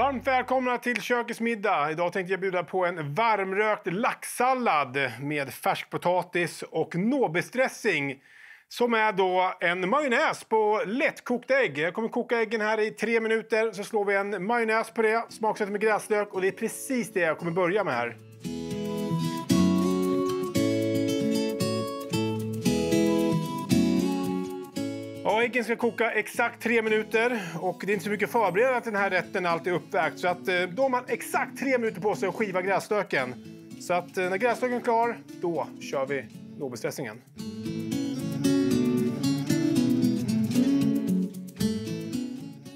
Varmt välkomna till Kökets middag. Idag tänkte jag bjuda på en varmrökt laxsallad med färskpotatis och nobestressing. Som är då en majonnäs på lättkokt ägg. Jag kommer koka äggen här i tre minuter. Så slår vi en majonnäs på det, smaksätter med gräslök och det är precis det jag kommer börja med här. Äggen ska koka exakt tre minuter och det är inte så mycket förberedande till den här rätten är alltid uppvägt. Så att eh, då har man exakt tre minuter på sig att skiva gräslöken. Så att eh, när gräslöken är klar, då kör vi nobelstressingen.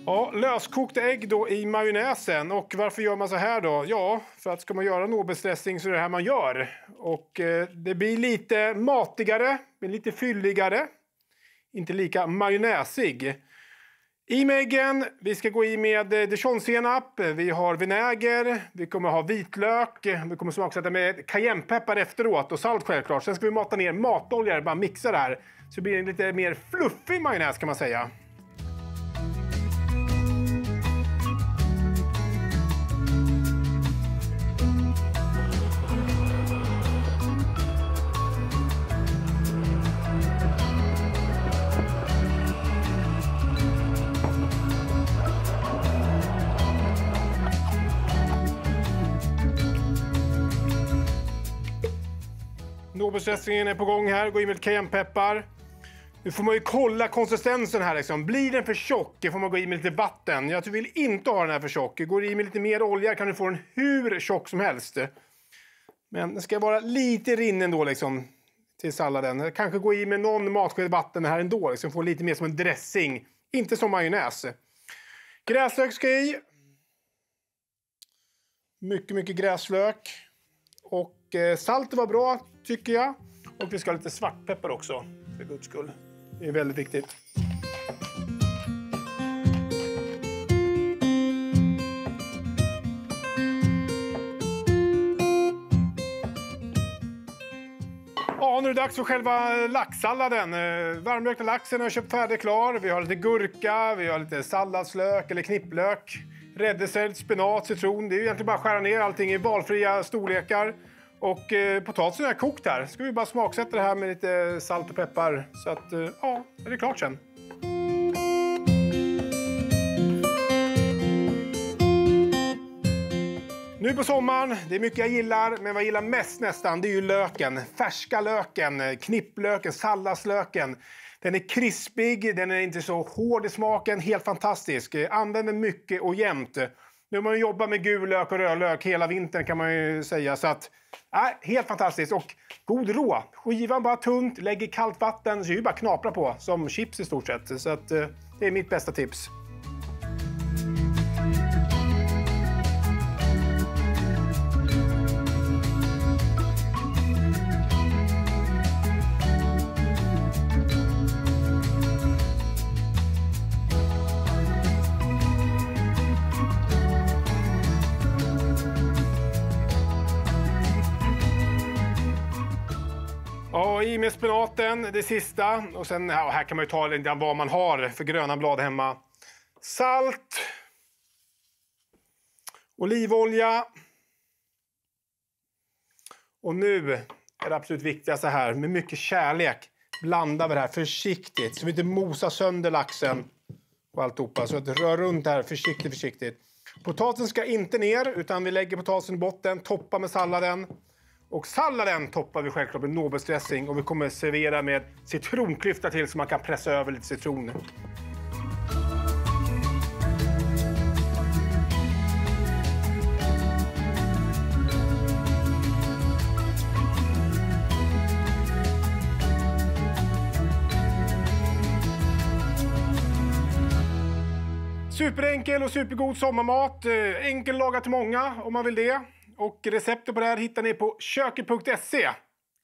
Ja, löskokta ägg då i majonnäsen. Och varför gör man så här då? Ja, för att ska man göra nobelstressing så är det här man gör. Och eh, det blir lite matigare, lite fylligare inte lika majonnäsig. I med äggen, vi ska gå i med eh, dijonsenap, vi har vinäger, vi kommer ha vitlök, vi kommer smaksätta med cayennepeppar efteråt och salt självklart. Sen ska vi mata ner matolja, bara mixa det här. Så det blir en lite mer fluffig majonnäs kan man säga. Blåbärsdressingen är på gång här. Gå in med cayennepeppar. Nu får man ju kolla konsistensen här. Liksom. Blir den för tjock får man gå i med lite vatten. Jag vill inte ha den här för tjock. Går du i med lite mer olja kan du få den hur tjock som helst. Men den ska vara lite rinnen då liksom till salladen. Kanske gå i med någon matsked vatten här ändå. Liksom få lite mer som en dressing. Inte som majonnäs. Gräslök ska i. Mycket, mycket gräslök. Och eh, saltet var bra tycker jag. Och vi ska ha lite svartpeppar också, för guds skull. Det är väldigt viktigt. Ja, nu är det dags för själva laxsalladen. Eh, varmrökta laxen har jag köpt färdig klar. Vi har lite gurka, vi har lite salladslök eller knipplök. Rädisor, spenat, citron. Det är egentligen bara att skära ner allting i valfria storlekar. Och eh, potatisen är kokt här. Ska vi bara smaksätta det här med lite salt och peppar. Så att, eh, ja, är det klart sen. Nu på sommaren, det är mycket jag gillar, men vad jag gillar mest nästan, det är ju löken. Färska löken, knipplöken, salladslöken. Den är krispig, den är inte så hård i smaken, helt fantastisk. Använder mycket och jämt. Nu har man jobbat med gul lök och rödlök hela vintern kan man ju säga. Så att, äh, helt fantastiskt. Och god rå. Skivan bara tunt, lägg i kallt vatten så är det bara knapra på. Som chips i stort sett. Så att, eh, det är mitt bästa tips. Ja, i med spenaten, det sista. Och sen, ja, här kan man ju ta lite vad man har för gröna blad hemma. Salt. Olivolja. Och nu är det absolut viktigaste här, med mycket kärlek blandar vi det här försiktigt så vi inte mosar sönder laxen och alltihopa. Så att rör runt det här försiktigt, försiktigt. Potatisen ska inte ner, utan vi lägger potatisen i botten, toppar med salladen. Och salladen toppar vi självklart med nobelsdressing och vi kommer servera med citronklyfta till så man kan pressa över lite citron. Superenkel och supergod sommarmat. Eh, enkel laga till många om man vill det. Och receptet på det här hittar ni på köket.se.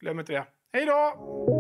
Glöm inte det. Hej då!